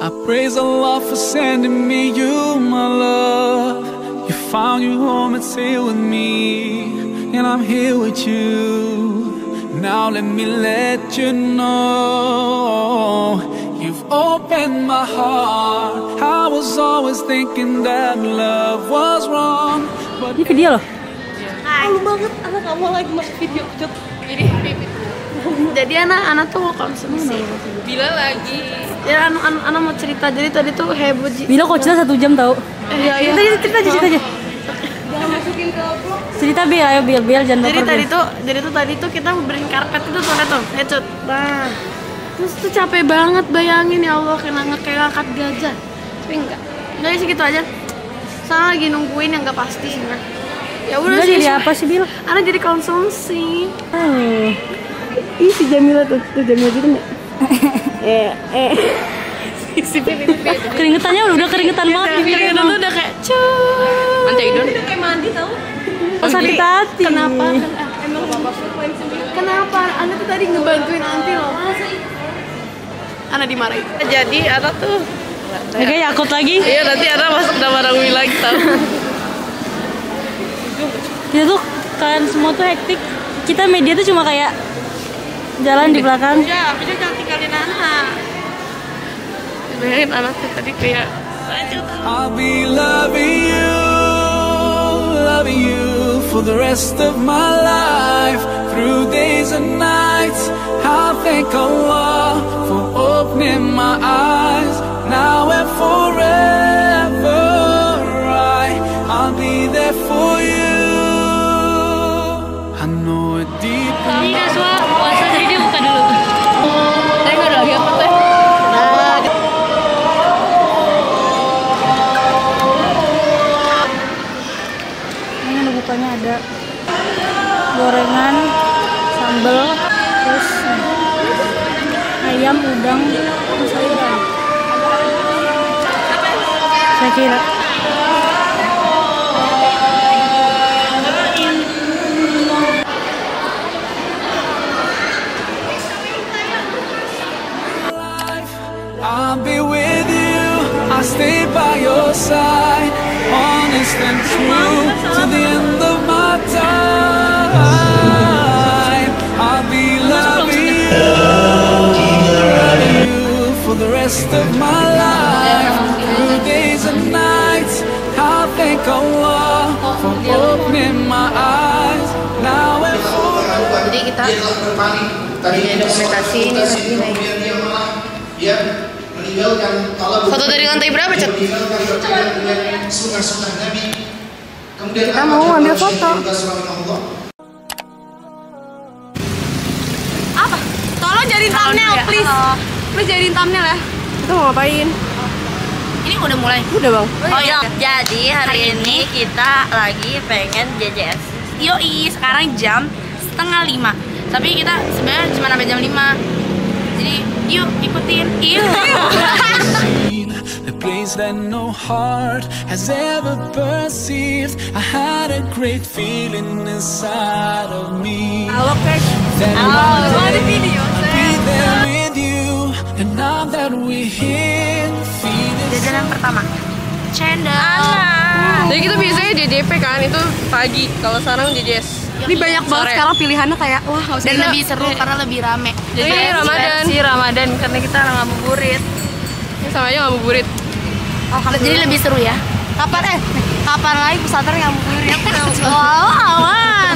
I praise Allah for sending me you, my love. You found your home and stay with me, and I'm here with you. Now let me let you know you've opened my heart. I was always thinking that love was wrong, but Ini ke dia loh. Malu banget anak kamu lagi masuk video cut. Ini Jadi anak-anak tuh konsumsi. Bila lagi Ya anak anak anak mau cerita jadi tadi tuh heboh Ji. Bila kok cerita satu jam tau. Iya iya. Cerita aja, cerita aja, cerita aja. Cerita Bil, ayo Bil, Bil jangan Jadi tadi tuh jadi tuh tadi tuh kita beliin karpet itu tuh lihat tuh, lihat cut. Nah. Terus tuh capek banget bayangin ya Allah kena kayak angkat gajah. Tapi enggak. Enggak sih gitu aja. Sana lagi nungguin yang enggak pasti sebenarnya. Ya udah Udah sih. jadi apa sih Bil? Anak jadi konsumsi. Oh. Ih si Jamila tuh, tuh Jamila gitu enggak? eh eh. Keringetannya udah, udah keringetan banget bibirnya itu emang. udah kayak cuy. Manta Idon kayak mandi tau. Oh, sakit hati. Kenapa? Emang Kenapa? Anda tuh tadi ngebantuin Anti loh. Masa Ana dimarahin. Jadi Ana tuh Oke, Yakut lagi. Iya nanti Ana masuk nama Rawi lagi tau. Kita tuh kalian semua tuh hektik. Kita media tuh cuma kayak jalan di belakang. Ya, tapi jangan tinggalin anak. Bayangin anak tuh tadi kayak I'll be loving you, loving you for the rest of my life. Through days and nights, I'll thank Allah for opening my eyes. Now and forever, terus ayam, udang, terus sayuran. Saya kira. stay by your side, honest and true to the end rest of my life. Through days and nights, I'll thank Allah for opening my eyes. Now and forever. Jadi kita jadi dokumentasi ini lagi nih. dia meninggalkan Foto dari lantai berapa, Cet? dengan sunnah-sunnah Nabi kemudian Kita mau ambil foto. Apa? Tolong jadiin thumbnail, please. Please jadiin thumbnail ya. Kita mau ngapain? Ini udah mulai Udah bang. Oh iya, jadi hari ini kita lagi pengen JJS Yoi, sekarang jam setengah lima Tapi kita sebenarnya cuma sampai jam lima Jadi yuk ikutin Yuk The place that no heart has ever perceived. I had a great feeling inside of me. Halo, guys. That Halo, Cendol Jadi kita biasanya JJP kan itu pagi. Kalau sekarang JJS. Ini banyak banget Sore. sekarang pilihannya kayak wah nggak usah Dan lebih seru karena lebih rame. Jadi JJS Ramadan. versi Ramadan karena kita ngabuburit. Ini sama aja ngabuburit. Jadi lebih seru ya? Kapan eh kapan lagi pesantren ngabuburit? Oh awan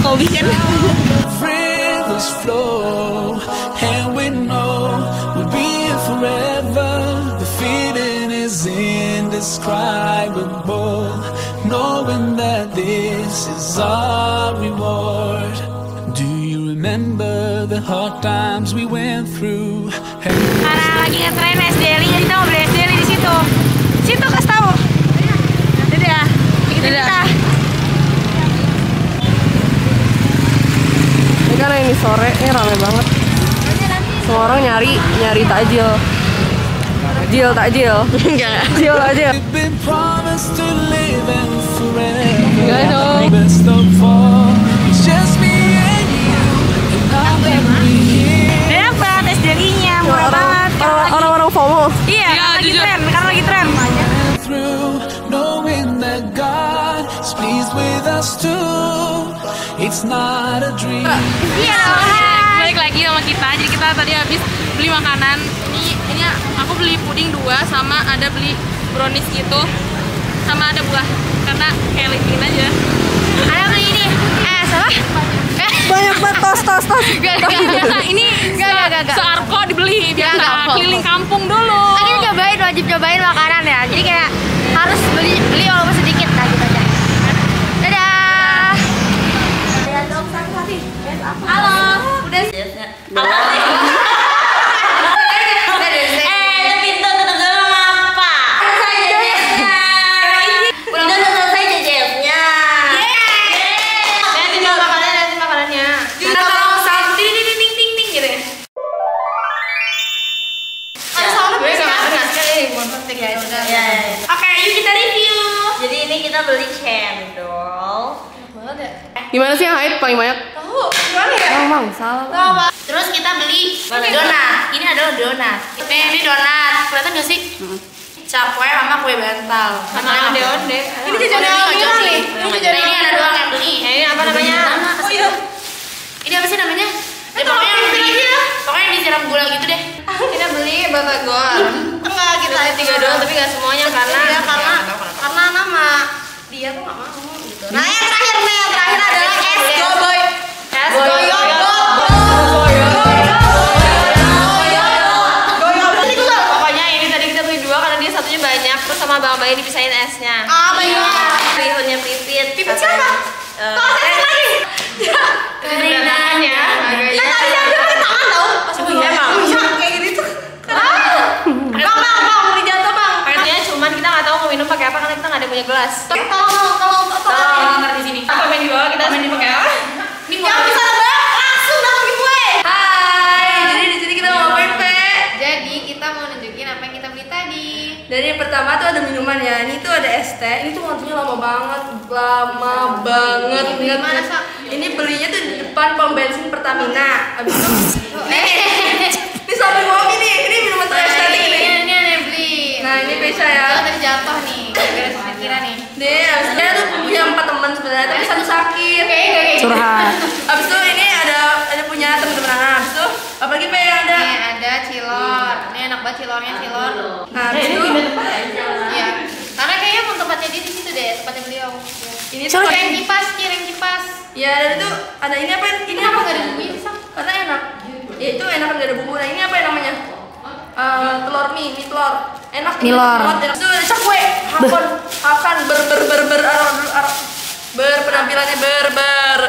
Kau bikin indescribable, knowing that this is our reward. Do you remember the hard times we went through? Lagi ngetren jadi di situ. Situ kasih tahu. Kita. Ini karena ini sore ini rame banget. Semua orang nyari nyari Deal tak deal? Enggak. deal tak? Enggak dong. Ya, iya, iya lagi tren. Karena lagi tren. It's not iya, balik lagi sama kita. Jadi kita tadi habis beli makanan. Ini ini aku beli puding dua sama ada beli brownies gitu. Sama ada buah karena kayak liquid aja. Ada beli ini. Eh, salah. Eh, Banyak banget tos tos tos. Gak, gak, gak. Ini Gak, gak, gak, gak. searko dibeli biar Gak, keliling kampung dulu. Ini cobain wajib cobain makanan ya. Jadi kayak harus beli beli walaupun sedikit nah gitu aja. Dadah. Halo, udah Eh, gitu ya. Ya. Ya, ya, ya. Beli cendol. Gimana sih yang hype paling banyak? Tahu. Gimana ya? Oh, mau salah. Terus kita beli donat. Ini adalah donat. Ini ini donat. Kelihatan gak sih? Cakwe sama kue bantal. Sama onde onde. Ini jajanan Oh, yang ini nih. Ini Ini jajanan ini ada doang yang beli. Ya, ini apa namanya? Oh iya. Ini apa sih namanya? Ya, pokoknya yang beli, pokoknya yang disiram gula gitu deh. Kita beli batagor. Enggak, kita ada tiga doang tapi nggak semuanya karena Iya, karena karena nama gelas. Tolong, tolong, tolong, Tolong ntar di sini. Komen di bawah kita Komen di pakai apa? Ini Yang bisa nebak langsung dapat giveaway. Hai, jadi di sini kita mau ngapain, Pe? Jadi kita mau nunjukin apa yang kita beli tadi. Dari yang pertama tuh ada minuman ya. Ini tuh ada es teh. Ini tuh ngantrinya lama banget, lama banget. Beli Ingat mana, nggak? Sak? Ini belinya tuh di depan pom bensin Pertamina. Abis itu, eh, ini samping mobil nih. Ini minuman ini, nih. ini ada yang beli. Nah ini Pesha ya. Kalau tadi jatuh nih, gara-gara si kira nih. Dia, abis itu tuh punya empat teman sebenarnya, tapi satu sakit. Curhat. Abis itu ini ada ada punya teman-teman anak. Abis itu apalagi Pe yang ada? Ini ada cilor. Ini enak banget cilornya cilor. Nah, abis itu Iya. Karena kayaknya mau tempatnya dia di situ deh, tempatnya beliau. ini tuh Cireng kipas, cireng kipas. Ya, dan itu ada ini apa? Ini apa? nggak ada bumbunya? Karena enak. Ya itu enak kan gak ada bumbu. Nah ini apa yang namanya? Eh, telur mie, mie telur. Enak. Milor. Itu ada cakwe, hakon, hakan, ber ber ber ber arah dulu arah. Ber penampilannya ber ber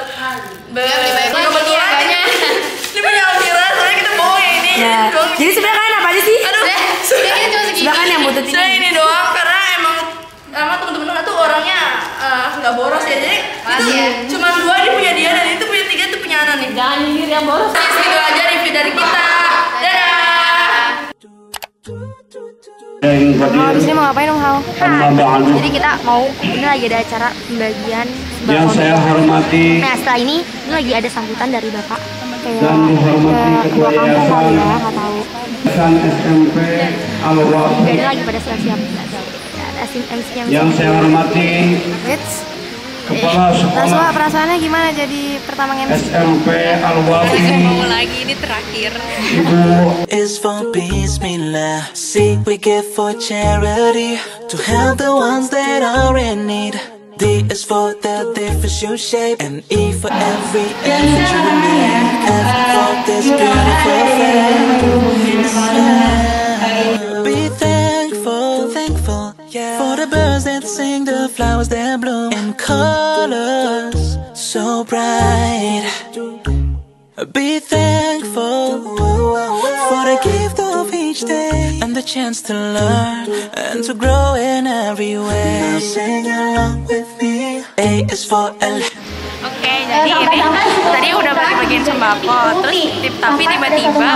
ber. Ya, lebih baik lagi Kebetulan harganya. Ini punya Almira, soalnya kita bawa yang ini. Ya. Jadi doang. Jadi sebenarnya kalian apa aja sih? Aduh. Ini cuma segini. Silakan yang butuh Saya ini. ini doang karena emang emang temen-temen aku tuh orangnya eh, nggak boros ya jadi itu ya. cuma dua dia punya dia dan itu punya tiga tuh punya Ana nih jangan nyindir yang boros jadi segitu aja review dari kita dadah Mau sini mau ngapain dong, Hal? Jadi kita mau ini lagi ada acara pembagian Yang saya hormati Nah setelah ini ini lagi ada sambutan dari bapak kayak Dan dihormati ke ketua kali ya yayasan. nggak tahu. Yayasan SMP Al-Wafa Jadi lagi pada siap-siap. Yang saya hormati. Kepala Raswa Sekolah perasaannya gimana jadi pertama MC? SMP Al-Wafi lagi ini terakhir. Ibu is for Bismillah. See, we give for charity to help the ones that are in need. D is for the difference you shape, and E for every effort you make. F for this beautiful family. That sing, the flowers that bloom in colors so bright. Be thankful for the gift of each day and the chance to learn and to grow in every way. Now sing along with me. A is for L. Oke, jadi ini tadi udah bagi-bagiin sembako, terus tapi tiba-tiba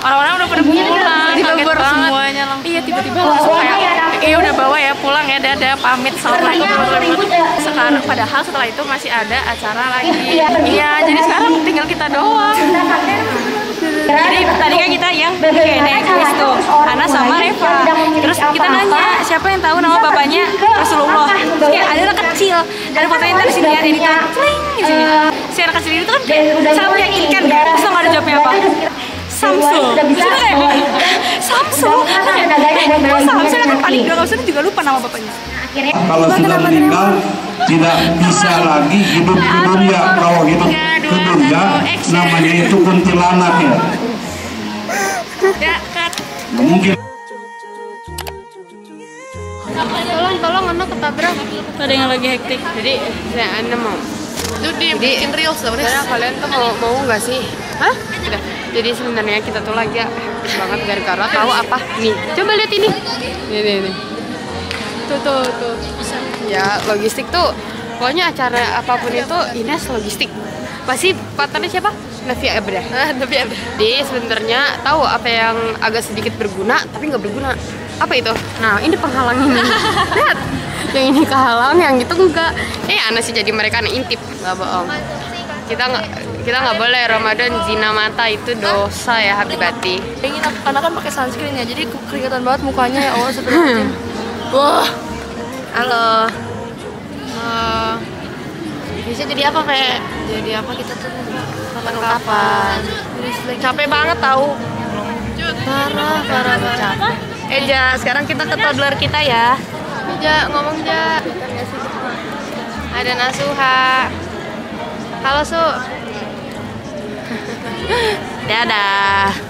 orang-orang udah pada pulang, kaget banget. semuanya langsung. Iya, tiba-tiba langsung kayak, iya udah bawa ya pulang ya, dadah pamit assalamualaikum. Sekarang padahal setelah itu masih ada acara lagi. Iya, jadi sekarang tinggal kita doang. Jadi tadi kan kita yang Q&A quiz tuh, Ana sama Reva. Terus kita nanya siapa yang tahu nama bapaknya? Rasulullah. Terus kayak ada anak kecil. Ada fotonya ntar di sini ya Cling, di sini si anak kecil itu kan kayak sangat meyakinkan kan terus nggak ada jawabnya apa Samsul terus udah kayak Samsul terus Samsul kan paling dua Samsul juga lupa nama bapaknya Kalau sudah meninggal tidak bisa lagi hidup di dunia. Kalau hidup ke dunia namanya itu kuntilanak ya. ya Mungkin Tolong, tolong, anak ketabrak. ada yang lagi hektik Jadi, saya anda mau. Itu dibikin reels sebenarnya. kalian tuh mau mau nggak sih? Hah? Jadi sebenarnya kita tuh lagi hektik banget gara-gara tahu apa? Nih, coba lihat ini. Nih, nih. Tuh, tuh, tuh. Ya, logistik tuh. Pokoknya acara apa pun itu Ines logistik. Pasti partnernya siapa? Nafi Abra. Nafi Abra. Dia sebenarnya tahu apa yang agak sedikit berguna tapi nggak berguna. Apa itu? Nah, ini penghalang ini. Lihat. Yang ini kehalang, yang itu enggak. Eh, aneh sih jadi mereka anak intip. Nggak bohong. Kita nggak kita nggak boleh Ramadan zina mata itu dosa ya Habibati. Pengen anak kan pakai sunscreen ya, jadi kelihatan banget mukanya ya Allah sebenarnya. Wah. Halo. Eh, bisa jadi apa kayak jadi apa kita tuh kapan-kapan. Capek banget tahu. Parah, parah banget. Eja, sekarang kita ke toddler kita ya. Ja, ngomong Ja. Ada Nasuha. Halo Su. Dadah.